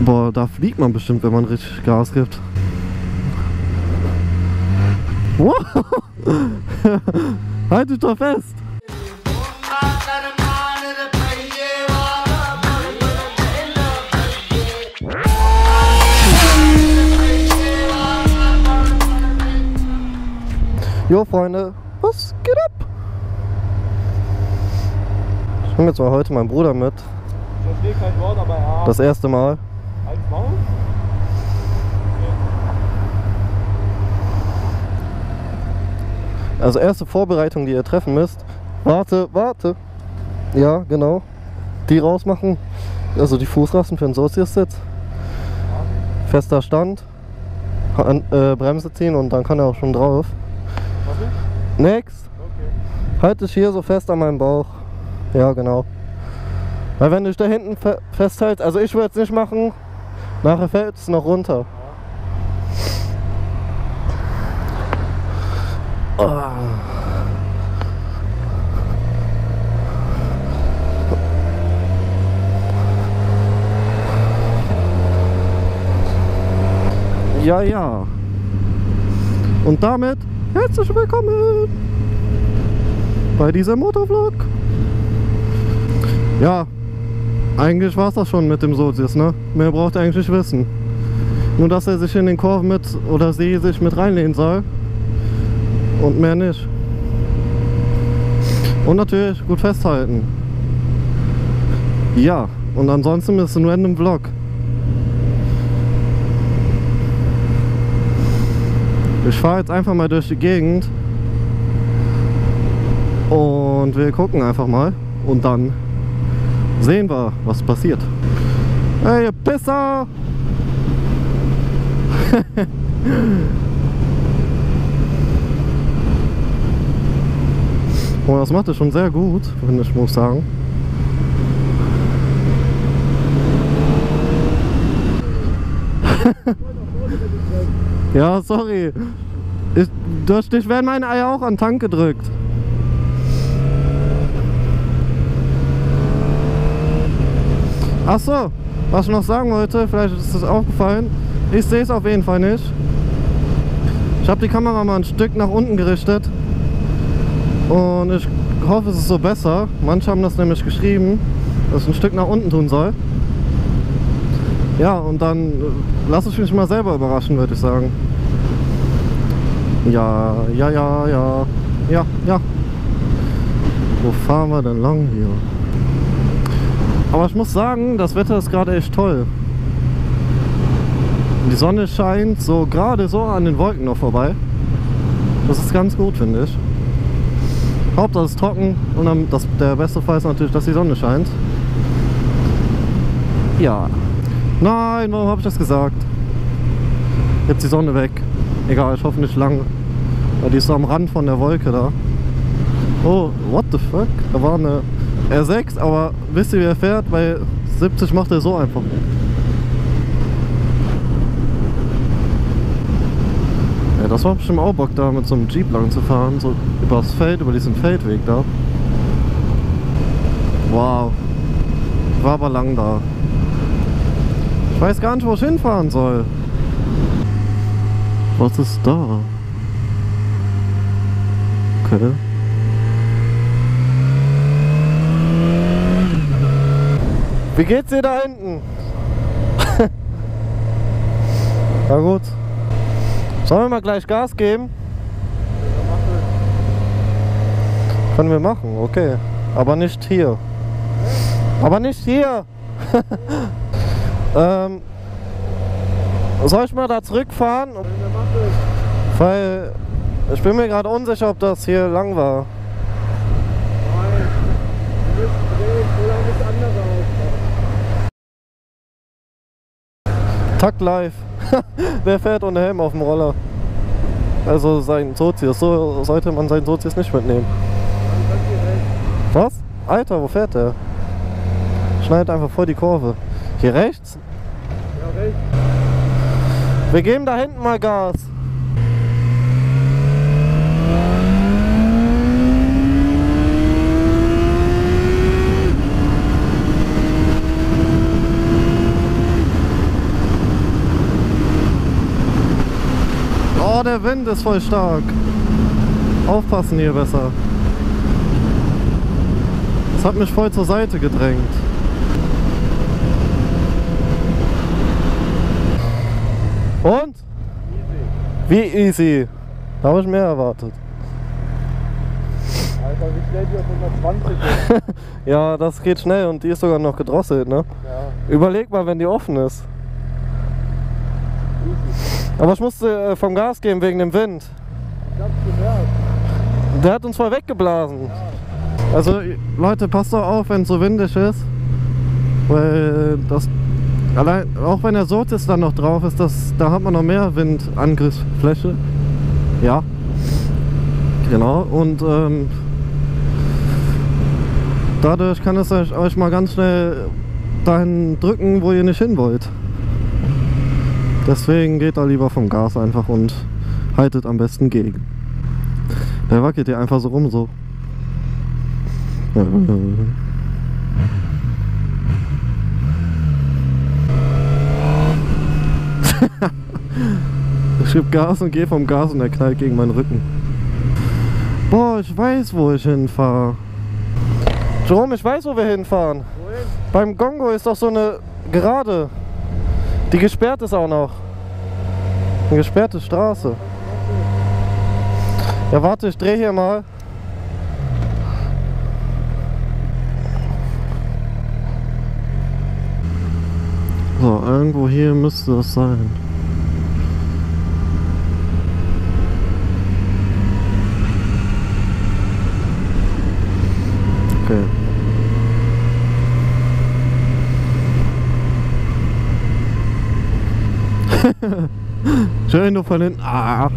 Boah, da fliegt man bestimmt, wenn man richtig Gas gibt. Wow. halt dich doch fest. Jo Freunde, was geht ab? Ich nehme jetzt mal heute meinen Bruder mit. Ich verstehe kein Wort, aber ja. Das erste Mal. Maul? Also erste Vorbereitung, die ihr treffen müsst. Warte, warte. Ja, genau. Die rausmachen. Also die Fußrasten für den Sozius-Sitz. Fester Stand. An, äh, Bremse ziehen und dann kann er auch schon drauf. Was ist? Next. Okay. Halt dich hier so fest an meinem Bauch. Ja, genau. Weil wenn du dich da hinten fe festhältst, also ich würde es nicht machen, nachher fällt es noch runter. Ah. Ja, ja. Und damit herzlich willkommen bei diesem Motovlog. Ja, eigentlich war es das schon mit dem Sozius, ne? Mehr braucht er eigentlich nicht wissen. Nur, dass er sich in den Korb mit, oder sie sich mit reinlehnen soll. Und mehr nicht. Und natürlich gut festhalten. Ja, und ansonsten ist es ein random Vlog. Ich fahre jetzt einfach mal durch die Gegend und wir gucken einfach mal und dann sehen wir, was passiert. Ihr Pisser! oh, das macht er schon sehr gut, finde ich, muss sagen. ja, sorry. Ich, durch dich werden meine Eier auch an den Tank gedrückt. Ach so, was ich noch sagen wollte, vielleicht ist es aufgefallen. Ich sehe es auf jeden Fall nicht. Ich habe die Kamera mal ein Stück nach unten gerichtet. Und ich hoffe, es ist so besser. Manche haben das nämlich geschrieben, dass ich ein Stück nach unten tun soll. Ja, und dann lasse ich mich mal selber überraschen, würde ich sagen. Ja, ja, ja, ja. Ja, ja. Wo fahren wir denn lang hier? Aber ich muss sagen, das Wetter ist gerade echt toll. Die Sonne scheint so gerade so an den Wolken noch vorbei. Das ist ganz gut, finde ich. Hauptsache es ist trocken und dann das, der beste Fall ist natürlich, dass die Sonne scheint. Ja. Nein, warum habe ich das gesagt? Jetzt die Sonne weg. Egal, ich hoffe nicht lang. Weil die ist so am Rand von der Wolke da. Oh, what the fuck? Da war eine R6, aber wisst ihr wie er fährt? Bei 70 macht er so einfach. Ja, das war bestimmt auch Bock da mit so einem Jeep lang zu fahren, so übers Feld, über diesen Feldweg da. Wow. War aber lang da. Ich weiß gar nicht, wo ich hinfahren soll. Was ist da? Okay. Wie geht's dir da hinten? Na gut. Sollen wir mal gleich Gas geben? Können wir machen, okay. Aber nicht hier. Aber nicht hier! ähm, soll ich mal da zurückfahren? Weil ich bin mir gerade unsicher, ob das hier lang war. Nein. Du bist drehen oder nichts anderes Takt live. Wer fährt ohne Helm auf dem Roller? Also sein Sozius. So sollte man seinen Sozius nicht mitnehmen. Was? Alter, wo fährt der? Schneidet einfach vor die Kurve. Hier rechts? Ja, recht. Wir geben da hinten mal Gas. Oh, der Wind ist voll stark. Aufpassen hier besser. Das hat mich voll zur Seite gedrängt. Und? Easy. Wie easy. Da habe ich mehr erwartet. Alter, wie schnell die auf 120 ist. Ja, das geht schnell und die ist sogar noch gedrosselt, ne? Ja, Überleg mal, wenn die offen ist. Aber ich musste äh, vom Gas geben wegen dem Wind. Der hat uns voll weggeblasen. Also Leute, passt doch auf, wenn es so windig ist. Weil das allein, auch wenn der Sotis dann noch drauf ist, das, da hat man noch mehr Windangriffsfläche. Ja. Genau. Und ähm, dadurch kann es euch, euch mal ganz schnell dahin drücken, wo ihr nicht hin wollt. Deswegen geht da lieber vom Gas einfach und haltet am besten gegen. Der wackelt hier einfach so rum so. Ich gebe Gas und gehe vom Gas und er knallt gegen meinen Rücken. Boah, ich weiß, wo ich hinfahre. Jerome, ich weiß, wo wir hinfahren. Wohin? Beim Gongo ist doch so eine Gerade. Die gesperrt ist auch noch. Eine gesperrte Straße. Ja, warte, ich drehe hier mal. So, irgendwo hier müsste das sein. Okay. Schön, du von hinten. Ah.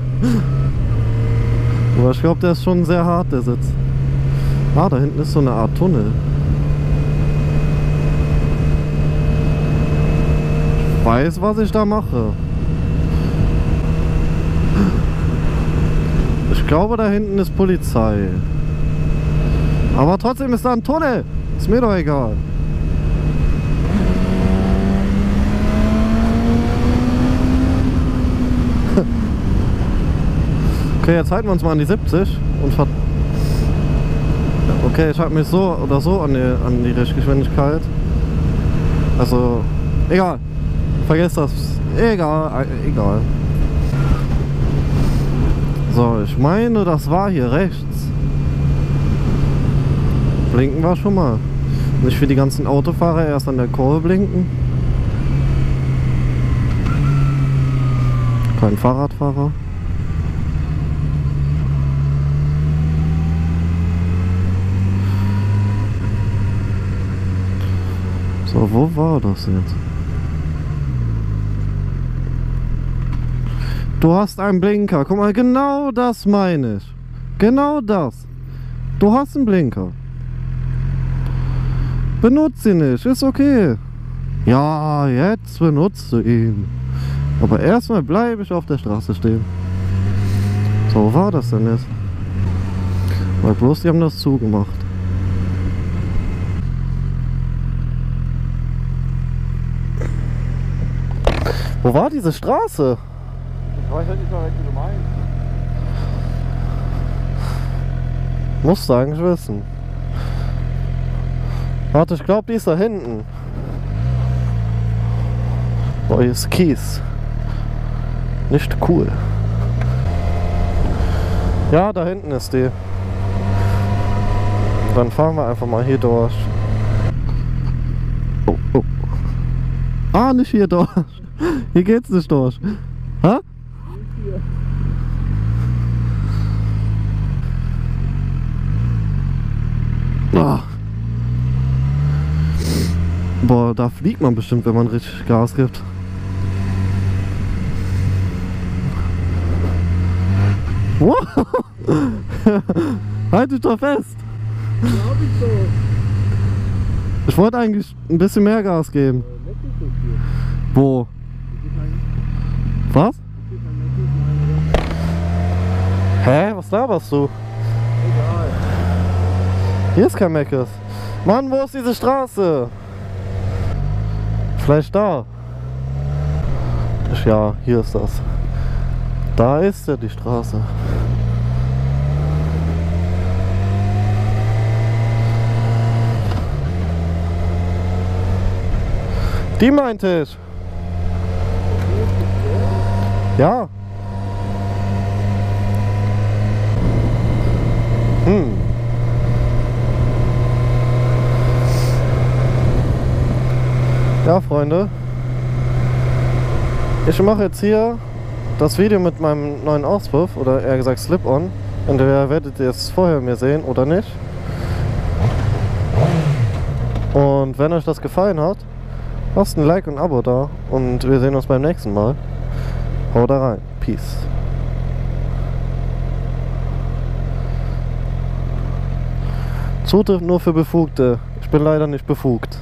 Aber ich glaube, der ist schon sehr hart, der Sitz. Ah, da hinten ist so eine Art Tunnel. Ich weiß, was ich da mache. Ich glaube, da hinten ist Polizei. Aber trotzdem ist da ein Tunnel. Ist mir doch egal. Okay, jetzt halten wir uns mal an die 70 und ver Okay, ich halte mich so oder so an die, an die Richtgeschwindigkeit. Also, egal. Vergesst das. Egal, äh, egal. So, ich meine, das war hier rechts. Blinken war schon mal. Nicht für die ganzen Autofahrer erst an der Kurve blinken. Kein Fahrradfahrer. So, wo war das jetzt? Du hast einen Blinker. Guck mal, genau das meine ich. Genau das. Du hast einen Blinker. Benutze ihn nicht, ist okay. Ja, jetzt benutzt du ihn. Aber erstmal bleibe ich auf der Straße stehen. So, wo war das denn jetzt? Weil bloß die haben das zugemacht. Wo war diese Straße? Ich weiß halt nicht mehr, welche du meinst. Musst du eigentlich wissen. Warte, ich glaube, die ist da hinten. Boah, hier ist Kies. Nicht cool. Ja, da hinten ist die. Dann fahren wir einfach mal hier durch. Oh, oh. Ah, nicht hier durch. Hier geht's nicht durch. Hä? Ah. Boah, da fliegt man bestimmt, wenn man richtig Gas gibt. Wow. halt dich doch fest. Glaub ich so. Ich wollte eigentlich ein bisschen mehr Gas geben. Äh, leck dich so viel. Wo? Was? Hä? Was laberst du? Egal. Hier ist kein Meckes. Mann, wo ist diese Straße? Vielleicht da. Ja, hier ist das. Da ist ja die Straße. Die meinte ich. Ja. Hm. Ja, Freunde. Ich mache jetzt hier das Video mit meinem neuen Auspuff oder eher gesagt Slip-On. Entweder werdet ihr es vorher mir sehen oder nicht. Und wenn euch das gefallen hat, lasst ein Like und ein Abo da und wir sehen uns beim nächsten Mal. Haut da rein. Peace. Zutritt nur für Befugte. Ich bin leider nicht befugt.